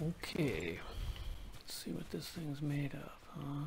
Okay. Let's see what this thing's made of, huh?